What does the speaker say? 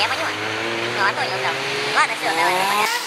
я поняла. Ну, Антонио там. Ладно, все, давай, пока.